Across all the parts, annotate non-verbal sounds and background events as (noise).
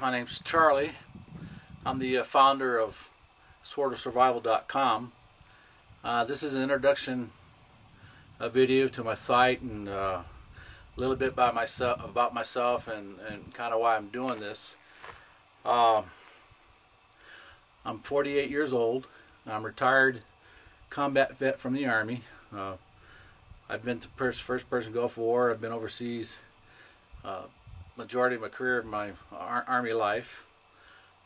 My name's Charlie. I'm the uh, founder of swordofsurvival.com. Uh, this is an introduction uh, video to my site and uh, a little bit by myself, about myself and, and kind of why I'm doing this. Um, I'm 48 years old. I'm retired combat vet from the Army. I've been to first Persian Gulf War. I've been overseas majority of my career of my ar Army life.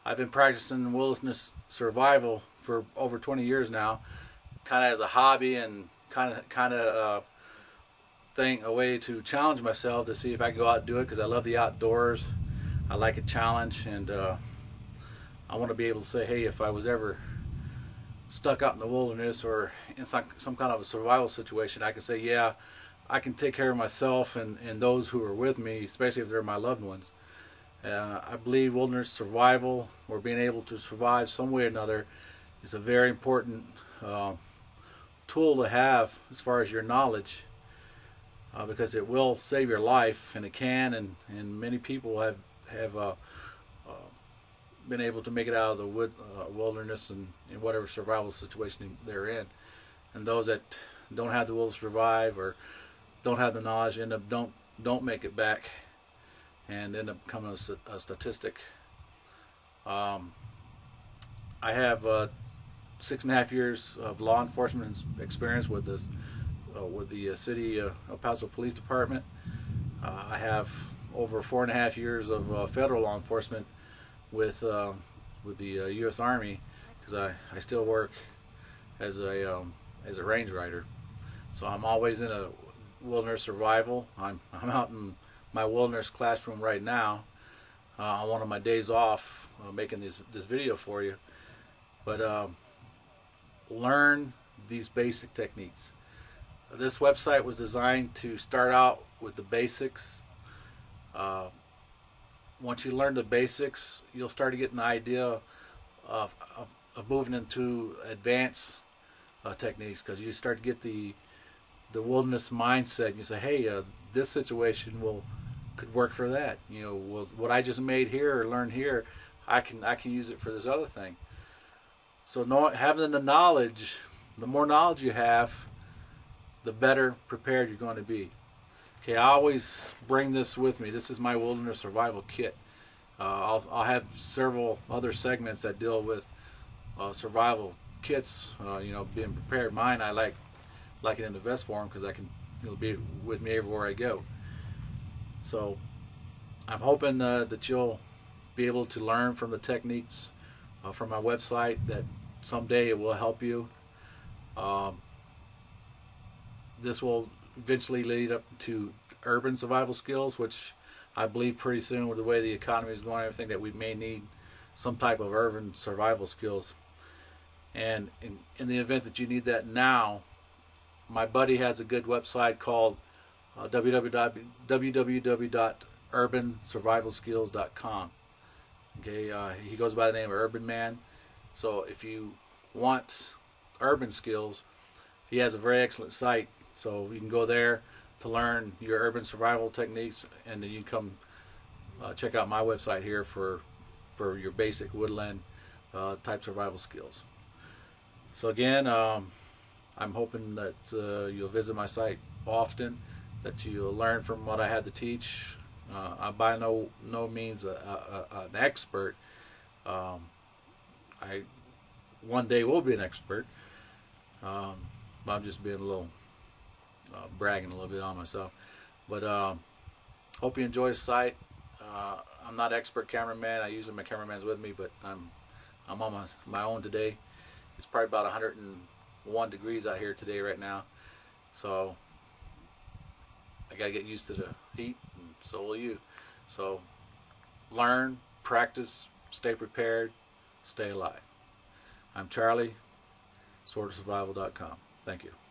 I've been practicing wilderness survival for over 20 years now, kind of as a hobby and kind of kind of uh, thing, a way to challenge myself to see if I can go out and do it because I love the outdoors. I like a challenge and uh, I want to be able to say, hey, if I was ever stuck out in the wilderness or in some, some kind of a survival situation, I can say, yeah, I can take care of myself and, and those who are with me, especially if they're my loved ones. Uh, I believe wilderness survival or being able to survive some way or another is a very important uh, tool to have as far as your knowledge uh, because it will save your life and it can and, and many people have have uh, uh, been able to make it out of the wood, uh, wilderness and in whatever survival situation they're in and those that don't have the will to survive or don't have the knowledge end up don't don't make it back and end up becoming a, a statistic. Um, I have uh, six and a half years of law enforcement experience with this uh, with the uh, city uh, El Paso Police Department. Uh, I have over four and a half years of federal law enforcement with with the U.S. Army because I, I still work as a um, as a range rider. So I'm always in a wilderness survival. I'm, (laughs) I'm out in my wilderness classroom right now uh, on one of my days off uh, making this, this video for you. But um, learn these basic techniques. This website was designed to start out with the basics. Uh, once you learn the basics, you'll start to get an idea of, of, of moving into advanced uh, techniques because you start to get the the wilderness mindset. You say, hey, uh, this situation will could work for that. You know, well, what I just made here or learned here, I can I can use it for this other thing. So having the knowledge, the more knowledge you have, the better prepared you're going to be. Okay, I always bring this with me. This is my wilderness survival kit. Uh, I'll, I'll have several other segments that deal with uh, survival kits. Uh, you know, being prepared. Mine I like like it in the vest form because I can it'll be with me everywhere I go. So I'm hoping uh, that you'll be able to learn from the techniques uh, from my website that someday it will help you. Um, this will eventually lead up to urban survival skills, which I believe pretty soon with the way the economy is going, everything that we may need some type of urban survival skills. And in, in the event that you need that now, my buddy has a good website called uh, www.urbansurvivalskills.com. Okay, uh, he goes by the name of Urban Man. So if you want urban skills, he has a very excellent site. So you can go there to learn your urban survival techniques, and then you come uh, check out my website here for for your basic woodland uh, type survival skills. So again. Um, I'm hoping that uh, you'll visit my site often, that you'll learn from what I had to teach. Uh, I'm by no no means a, a, a, an expert. Um, I one day will be an expert. Um, I'm just being a little uh, bragging a little bit on myself, but um, hope you enjoy the site. Uh, I'm not expert cameraman. I usually my cameraman's with me, but I'm I'm on my, my own today. It's probably about 100 and one degrees out here today right now. So I got to get used to the heat, and so will you. So learn, practice, stay prepared, stay alive. I'm Charlie, swordofsurvival.com. Thank you.